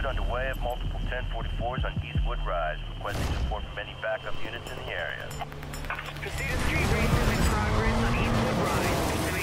pursuit underway of multiple 1044s on Eastwood Rise, requesting support from any backup units in the area. Pursuit of street races in progress on Eastwood Rise.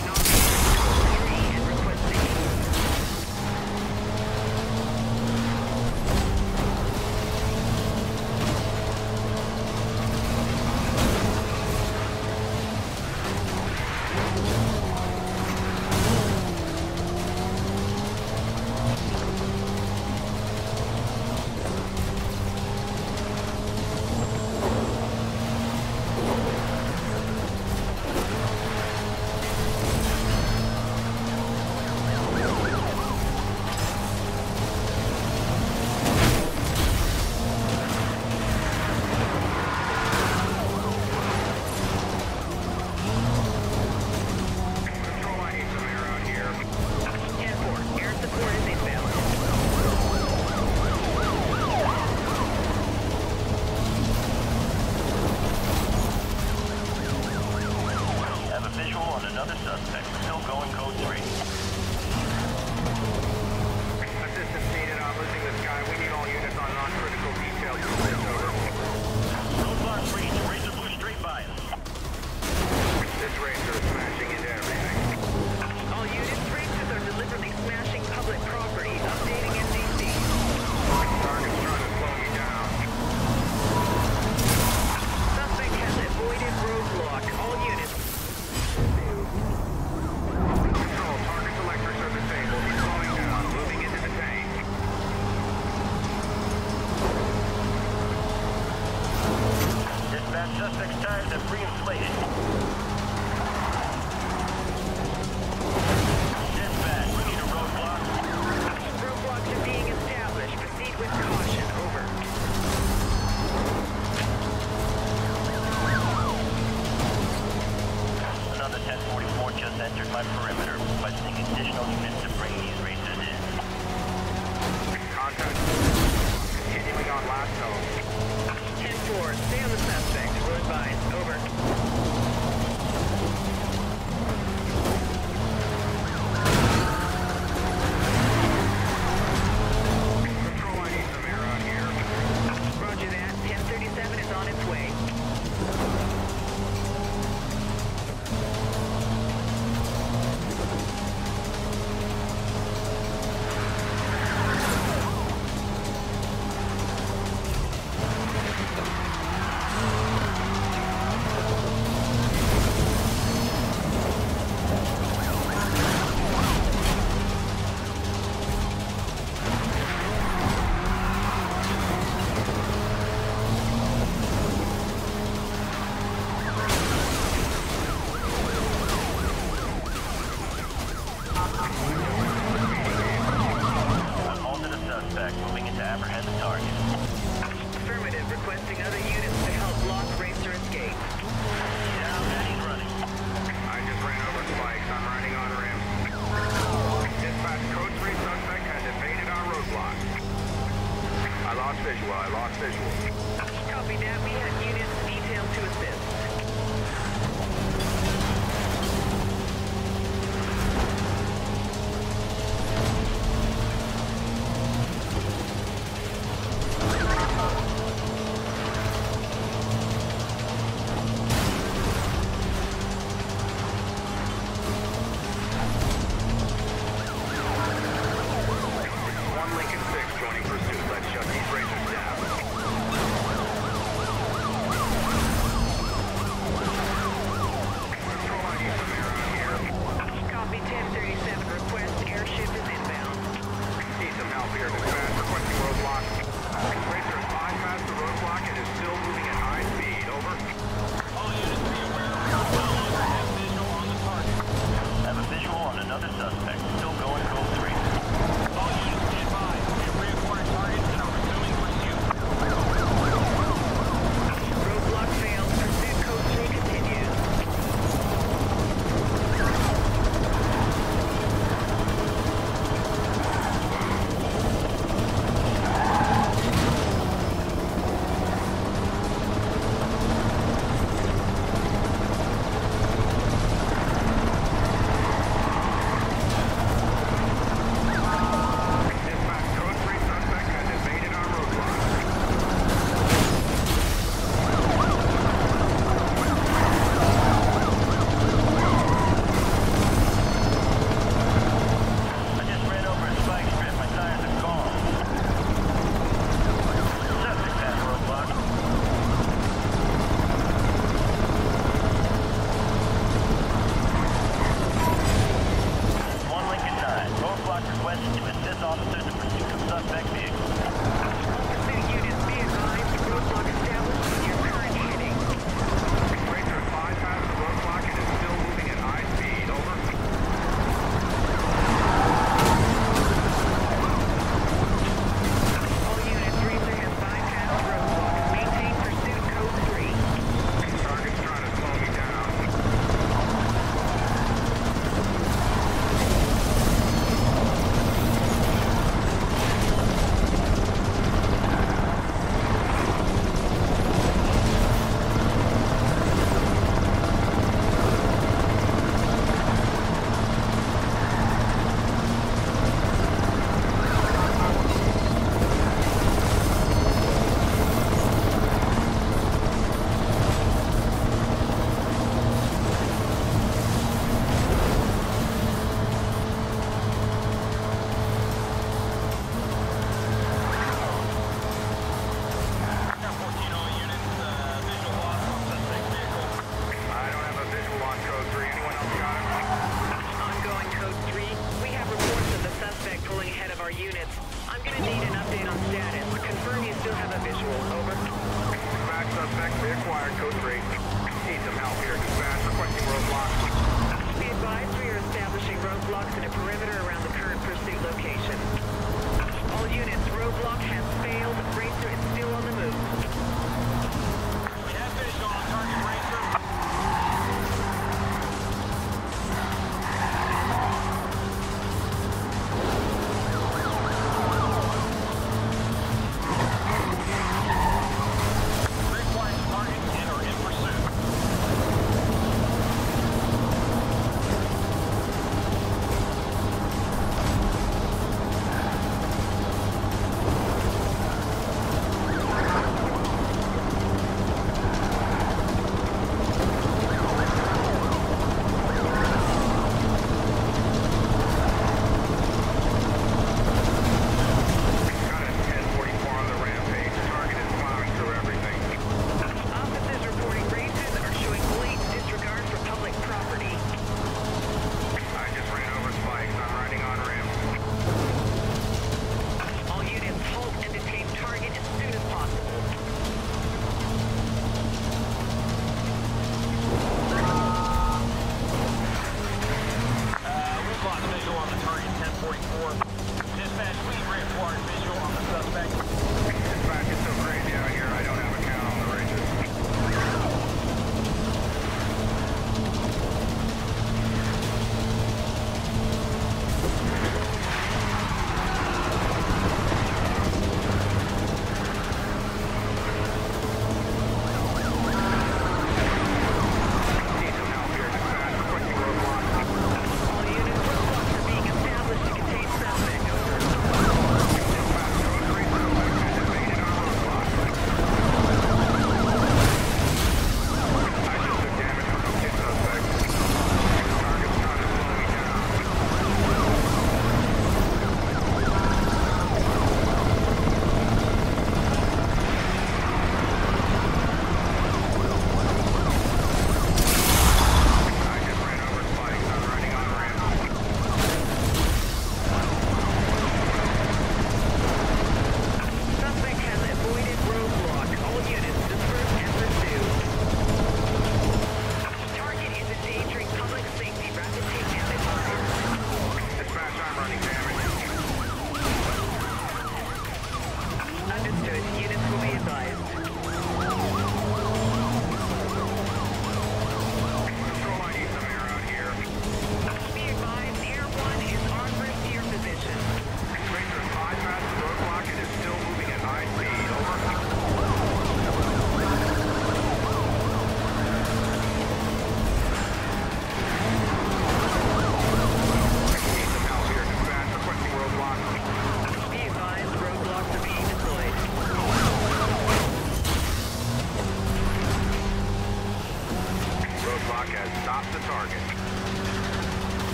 entered my perimeter, requesting additional units to bring these racers in. Contact. Continuing on last zone. 10-4, stay on the suspect. We're advised. Over. Supply lock visual. roadblocks in a perimeter around the current pursuit location. All units, roadblock has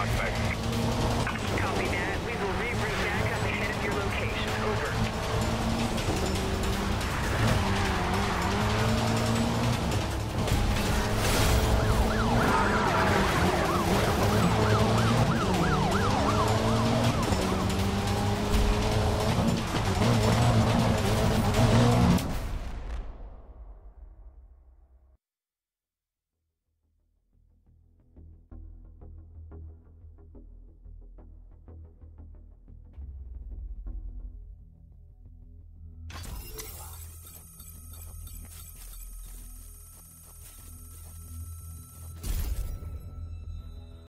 contract back.